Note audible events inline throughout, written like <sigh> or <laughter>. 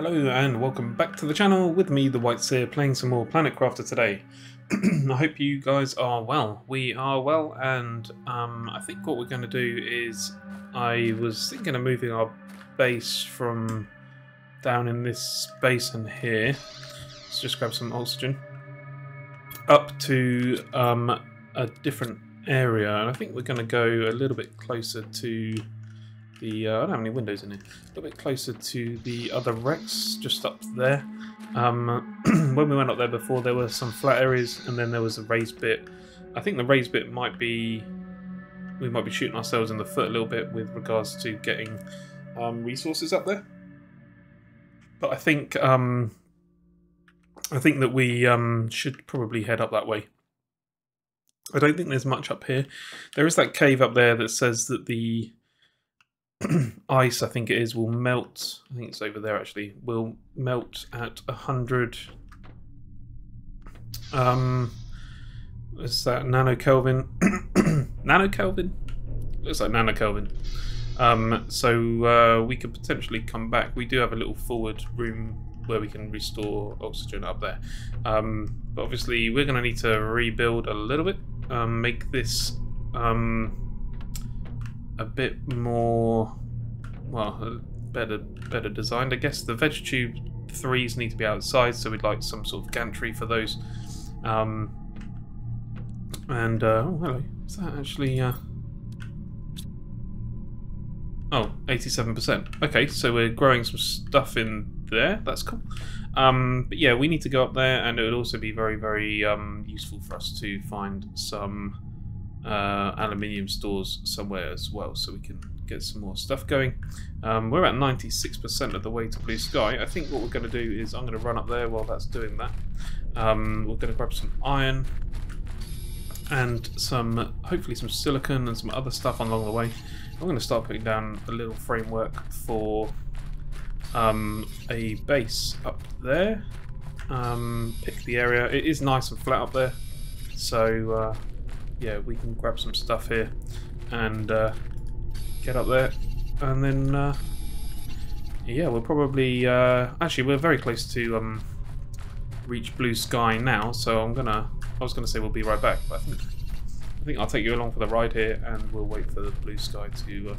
Hello and welcome back to the channel with me, the Whiteseer, playing some more Planet Crafter today. <clears throat> I hope you guys are well. We are well and um, I think what we're going to do is I was thinking of moving our base from down in this basin here. Let's just grab some oxygen. Up to um, a different area and I think we're going to go a little bit closer to the uh, I don't have any windows in it. A little bit closer to the other wrecks, just up there. Um, <clears throat> when we went up there before, there were some flat areas, and then there was a raised bit. I think the raised bit might be we might be shooting ourselves in the foot a little bit with regards to getting um, resources up there. But I think um, I think that we um, should probably head up that way. I don't think there's much up here. There is that cave up there that says that the <clears throat> ice, I think it is, will melt. I think it's over there actually. Will melt at a hundred. Um, is that nano Kelvin? <clears throat> nano Kelvin? Looks like nano Kelvin. Um, so uh, we could potentially come back. We do have a little forward room where we can restore oxygen up there. Um, but obviously, we're going to need to rebuild a little bit, um, make this. Um, a bit more, well, better better designed, I guess. The veg tube threes need to be outside, so we'd like some sort of gantry for those. Um, and uh, oh, hello, is that actually? Uh... Oh, 87%. Okay, so we're growing some stuff in there. That's cool. Um, but yeah, we need to go up there, and it would also be very, very um, useful for us to find some uh, aluminium stores somewhere as well so we can get some more stuff going. Um, we're at 96% of the way to blue sky. I think what we're going to do is I'm going to run up there while that's doing that. Um, we're going to grab some iron and some, hopefully some silicon and some other stuff along the way. I'm going to start putting down a little framework for um, a base up there. Um, pick the area. It is nice and flat up there, so uh, yeah, we can grab some stuff here and uh, get up there. And then, uh, yeah, we'll probably... Uh, actually, we're very close to um, reach blue sky now, so I'm gonna... I was gonna say we'll be right back, but I think, I think I'll take you along for the ride here, and we'll wait for the blue sky to uh,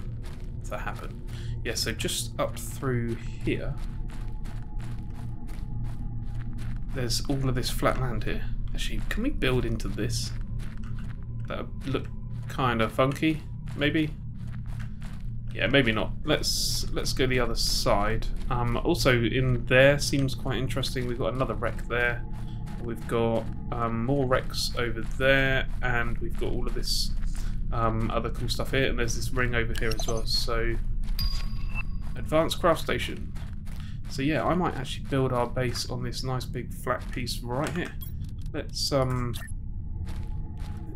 to happen. Yeah, so just up through here, there's all of this flat land here. Actually, can we build into this? That look kind of funky, maybe. Yeah, maybe not. Let's let's go the other side. Um, also, in there seems quite interesting. We've got another wreck there. We've got um, more wrecks over there, and we've got all of this um, other cool stuff here. And there's this ring over here as well. So, advanced craft station. So yeah, I might actually build our base on this nice big flat piece right here. Let's um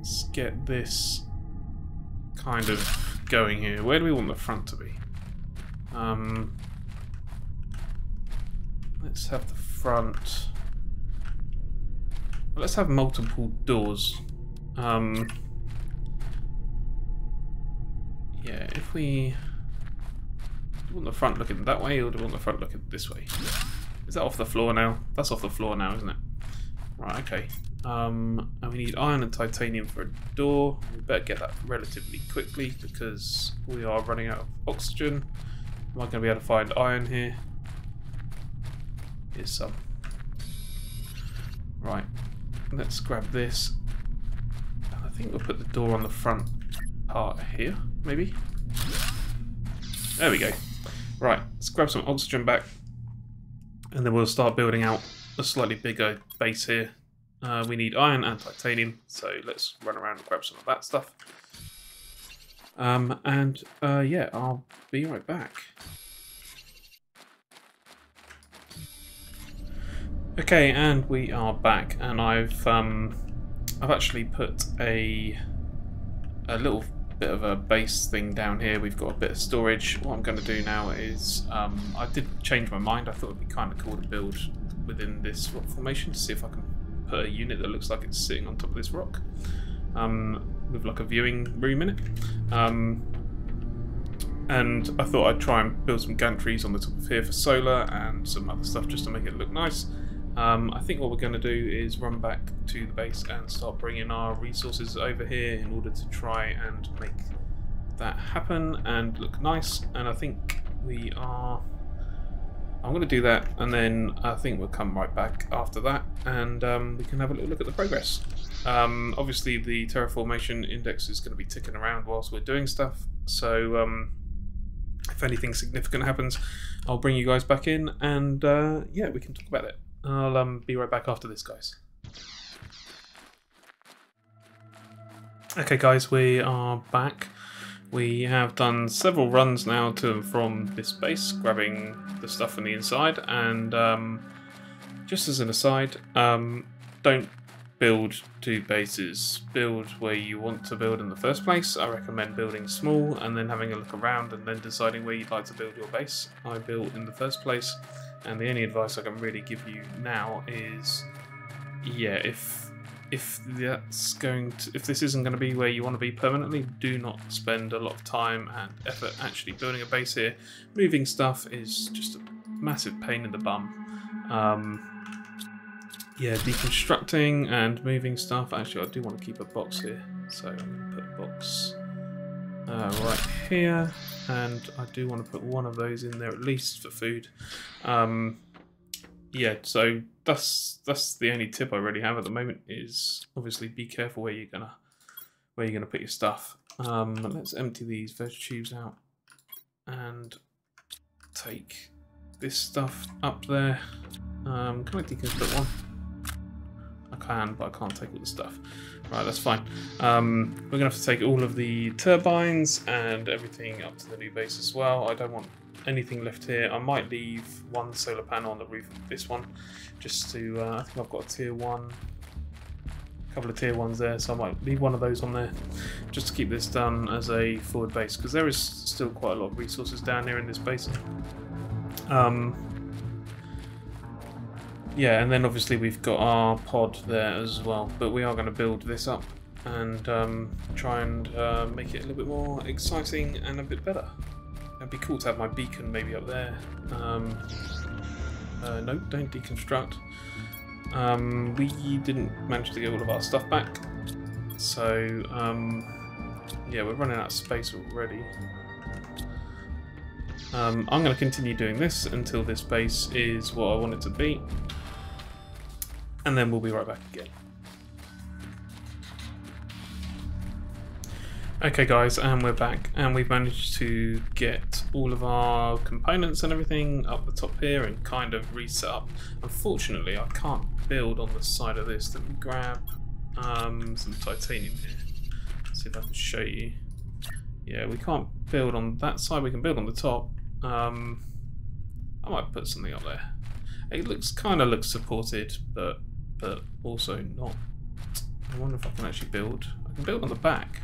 Let's get this kind of going here. Where do we want the front to be? Um, let's have the front... let's have multiple doors. Um, yeah, if we... Do we want the front looking that way or do we want the front looking this way? Is that off the floor now? That's off the floor now, isn't it? Right, okay. Um, and we need iron and titanium for a door. We better get that relatively quickly because we are running out of oxygen. Am I going to be able to find iron here? Here's some. Right, let's grab this. I think we'll put the door on the front part here, maybe? There we go. Right, let's grab some oxygen back and then we'll start building out a slightly bigger base here uh, we need iron and titanium, so let's run around and grab some of that stuff. Um, and uh, yeah, I'll be right back. Okay, and we are back, and I've um, I've actually put a a little bit of a base thing down here. We've got a bit of storage. What I'm going to do now is um, I did change my mind. I thought it'd be kind of cool to build within this formation to see if I can put a unit that looks like it's sitting on top of this rock um, with like a viewing room in it. Um, and I thought I'd try and build some gantries on the top of here for solar and some other stuff just to make it look nice. Um, I think what we're going to do is run back to the base and start bringing our resources over here in order to try and make that happen and look nice. And I think we are... I'm going to do that and then I think we'll come right back after that and um, we can have a little look at the progress. Um, obviously the terraformation index is going to be ticking around whilst we're doing stuff so um, if anything significant happens I'll bring you guys back in and uh, yeah we can talk about it. I'll um, be right back after this guys. Okay guys we are back. We have done several runs now to and from this base, grabbing the stuff on the inside, and um, just as an aside, um, don't build two bases. Build where you want to build in the first place. I recommend building small and then having a look around and then deciding where you'd like to build your base. I built in the first place, and the only advice I can really give you now is, yeah, if if that's going to, if this isn't going to be where you want to be permanently, do not spend a lot of time and effort actually building a base here. Moving stuff is just a massive pain in the bum. Um, yeah, deconstructing and moving stuff. Actually, I do want to keep a box here, so I'm going to put a box uh, right here, and I do want to put one of those in there at least for food. Um, yeah, so that's that's the only tip I really have at the moment is obviously be careful where you're gonna where you're gonna put your stuff. Um, let's empty these veg tubes out and take this stuff up there. Um, can I deconstruct one? I can, but I can't take all the stuff. Right, that's fine. Um, we're gonna have to take all of the turbines and everything up to the new base as well. I don't want anything left here. I might leave one solar panel on the roof of this one, just to, uh, I think I've got a tier 1, a couple of tier 1s there, so I might leave one of those on there, just to keep this done as a forward base, because there is still quite a lot of resources down here in this base. Um, yeah, and then obviously we've got our pod there as well, but we are going to build this up and um, try and uh, make it a little bit more exciting and a bit better. It'd be cool to have my beacon maybe up there. Um, uh, no, don't deconstruct. Um, we didn't manage to get all of our stuff back, so um, yeah, we're running out of space already. Um, I'm going to continue doing this until this base is what I want it to be, and then we'll be right back again. Okay guys, and we're back, and we've managed to get all of our components and everything up the top here and kind of reset up. Unfortunately, I can't build on the side of this. Let me grab um, some titanium here. Let's see if I can show you. Yeah, we can't build on that side, we can build on the top. Um, I might put something up there. It looks kind of looks supported, but but also not. I wonder if I can actually build. I can build on the back.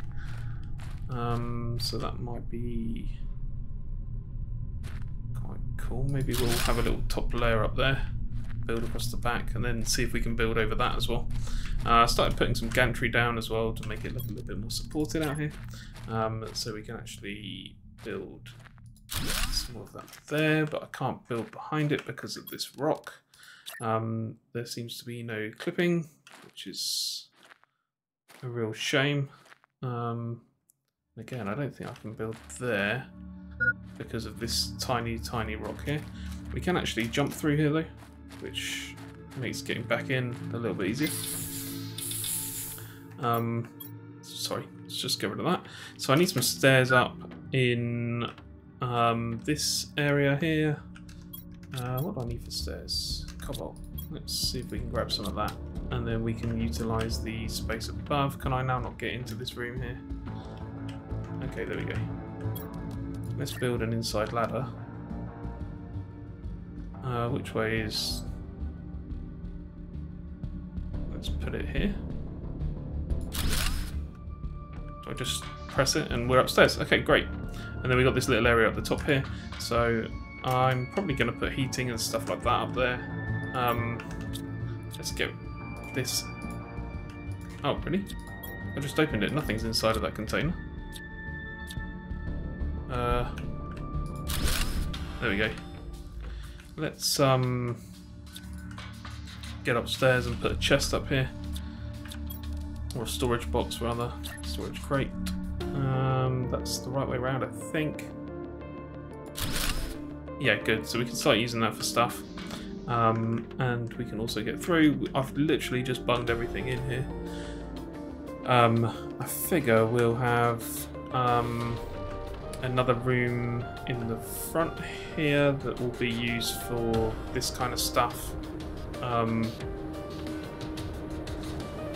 Um, so that might be quite cool. Maybe we'll have a little top layer up there, build across the back, and then see if we can build over that as well. I uh, started putting some gantry down as well to make it look a little bit more supported out here. Um, so we can actually build some of that there, but I can't build behind it because of this rock. Um, there seems to be no clipping, which is a real shame. Um, Again, I don't think I can build there because of this tiny, tiny rock here. We can actually jump through here though, which makes getting back in a little bit easier. Um, sorry, let's just get rid of that. So I need some stairs up in um, this area here. Uh, what do I need for stairs? Cobalt. Let's see if we can grab some of that. And then we can utilize the space above. Can I now not get into this room here? Okay, there we go. Let's build an inside ladder. Uh, which way is... Let's put it here. So I just press it and we're upstairs. Okay, great. And then we got this little area at the top here. So I'm probably going to put heating and stuff like that up there. Um, let's get this... Oh, really? I just opened it. Nothing's inside of that container. Uh, There we go. Let's um get upstairs and put a chest up here. Or a storage box rather. Storage crate. Um, that's the right way around, I think. Yeah, good. So we can start using that for stuff. Um, and we can also get through. I've literally just bunged everything in here. Um, I figure we'll have um, another room in the front here that will be used for this kind of stuff. Um,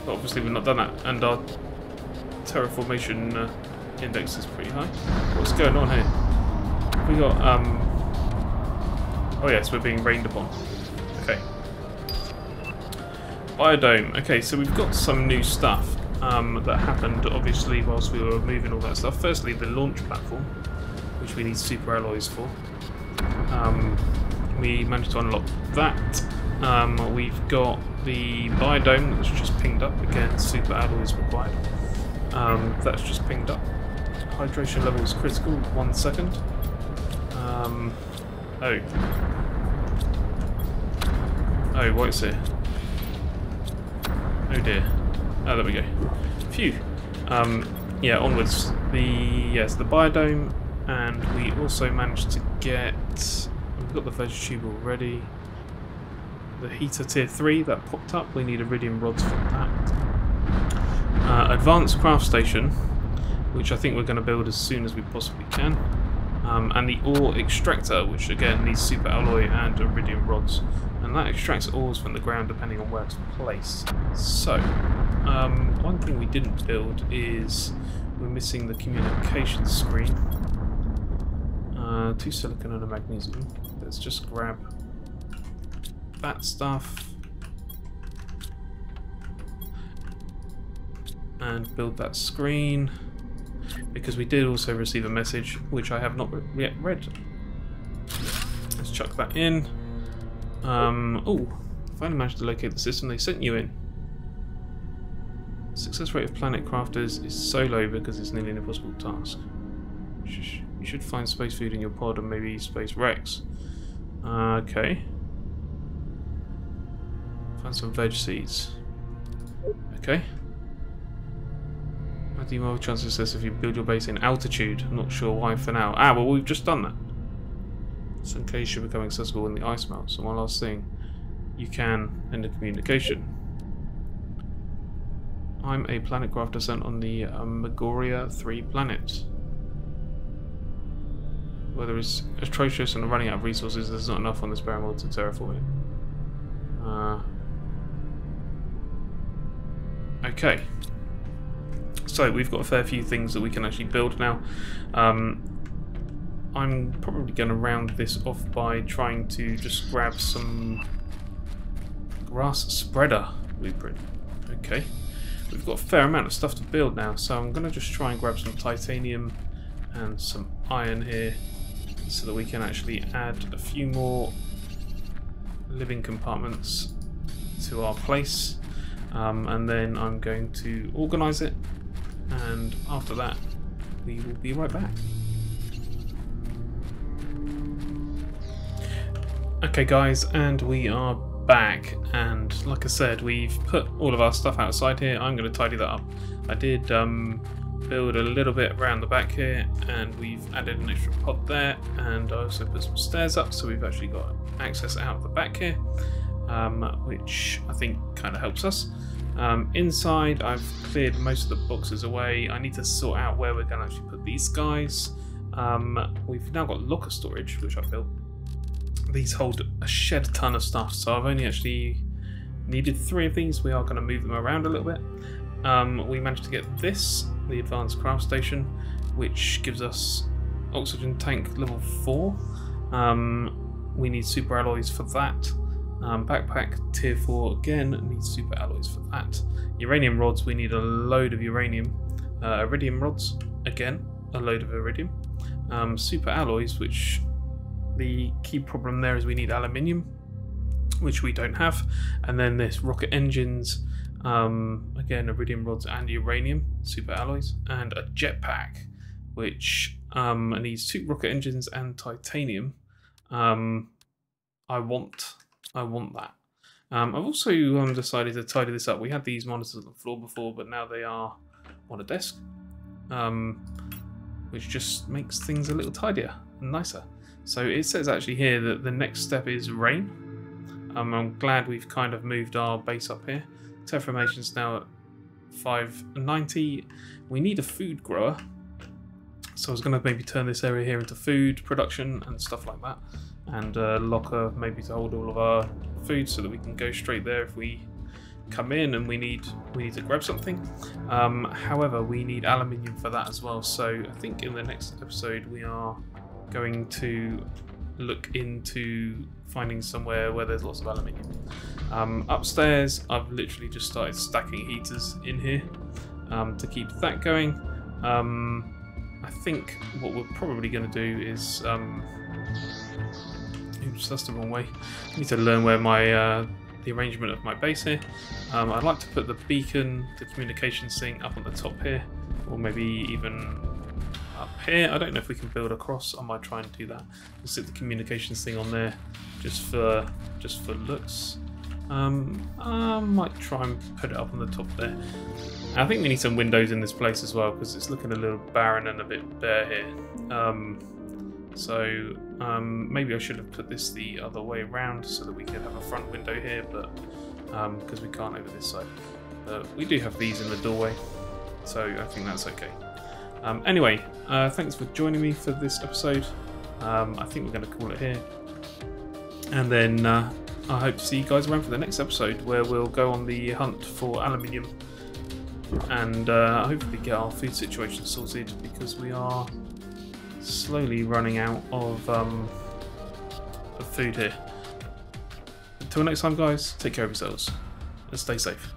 but obviously we've not done that, and our terraformation uh, index is pretty high. What's going on here? We got um. Oh yes, we're being rained upon. Okay. Biodome. Okay, so we've got some new stuff um, that happened, obviously, whilst we were moving all that stuff. Firstly, the launch platform, which we need super alloys for. Um, we managed to unlock that. Um, we've got the biodome that's just pinged up. Again, super alloys required. Um, that's just pinged up. Hydration level is critical. One second. Um, oh. Oh, what's it? Oh dear. Oh, there we go. Phew. Um, yeah, onwards. The yes, the biodome, and we also managed to get. We've got the vegetable already. The heater tier three that popped up. We need iridium rods for that. Uh, advanced craft station, which I think we're going to build as soon as we possibly can. Um, and the ore extractor, which again needs super alloy and iridium rods. That extracts ores from the ground depending on where it's placed. So, um, one thing we didn't build is we're missing the communication screen. Uh, two silicon and a magnesium. Let's just grab that stuff. And build that screen. Because we did also receive a message, which I have not yet read. Let's chuck that in. Um, oh, finally managed to locate the system they sent you in. Success rate of planet crafters is so low because it's nearly an impossible task. You should find space food in your pod and maybe space wrecks. Uh, okay. Find some veg seeds. Okay. How do you more chance of success if you build your base in altitude? I'm not sure why for now. Ah, well we've just done that. Some caves should become accessible when the ice melts. And one last thing. You can end the communication. I'm a planet crafter sent on the uh, Megoria 3 planet. Weather is atrocious and running out of resources. There's not enough on this barren world to terraform it. Uh, okay. So we've got a fair few things that we can actually build now. Um, I'm probably going to round this off by trying to just grab some grass spreader blueprint. Okay. We've got a fair amount of stuff to build now, so I'm going to just try and grab some titanium and some iron here so that we can actually add a few more living compartments to our place. Um, and then I'm going to organise it, and after that, we will be right back. Okay guys, and we are back, and like I said, we've put all of our stuff outside here. I'm going to tidy that up. I did um, build a little bit around the back here, and we've added an extra pod there, and I also put some stairs up, so we've actually got access out of the back here, um, which I think kind of helps us. Um, inside, I've cleared most of the boxes away. I need to sort out where we're going to actually put these guys. Um, we've now got locker storage, which I built these hold a shed ton of stuff, so I've only actually needed three of these. We are going to move them around a little bit. Um, we managed to get this, the Advanced Craft Station, which gives us oxygen tank level 4. Um, we need super alloys for that. Um, backpack tier 4 again needs super alloys for that. Uranium rods, we need a load of uranium. Uh, iridium rods, again, a load of iridium. Um, super alloys, which the key problem there is we need aluminium, which we don't have, and then this rocket engines, um, again iridium rods and uranium, super alloys, and a jetpack, which um, needs two rocket engines and titanium. Um, I want, I want that. Um, I've also um, decided to tidy this up. We had these monitors on the floor before, but now they are on a desk, um, which just makes things a little tidier and nicer. So it says actually here that the next step is rain. Um, I'm glad we've kind of moved our base up here. Terformation's now at 590. We need a food grower. So I was going to maybe turn this area here into food production and stuff like that. And a locker maybe to hold all of our food so that we can go straight there if we come in and we need we need to grab something. Um, however, we need aluminium for that as well. So I think in the next episode we are going to look into finding somewhere where there's lots of aluminium. Um, upstairs, I've literally just started stacking heaters in here um, to keep that going. Um, I think what we're probably going to do is um, Oops, that's the wrong way. I need to learn where my uh, the arrangement of my base here. Um, I'd like to put the beacon, the communications thing up on the top here, or maybe even up here. I don't know if we can build across. I might try and do that. We'll sit the communications thing on there just for just for looks. Um, I might try and put it up on the top there. I think we need some windows in this place as well because it's looking a little barren and a bit bare here. Um, so um, maybe I should have put this the other way around so that we could have a front window here, but because um, we can't over this side. But we do have these in the doorway, so I think that's okay. Um, anyway, uh, thanks for joining me for this episode. Um, I think we're going to call it here. And then uh, I hope to see you guys around for the next episode where we'll go on the hunt for aluminium and uh, hopefully get our food situation sorted because we are slowly running out of, um, of food here. Until next time, guys, take care of yourselves and stay safe.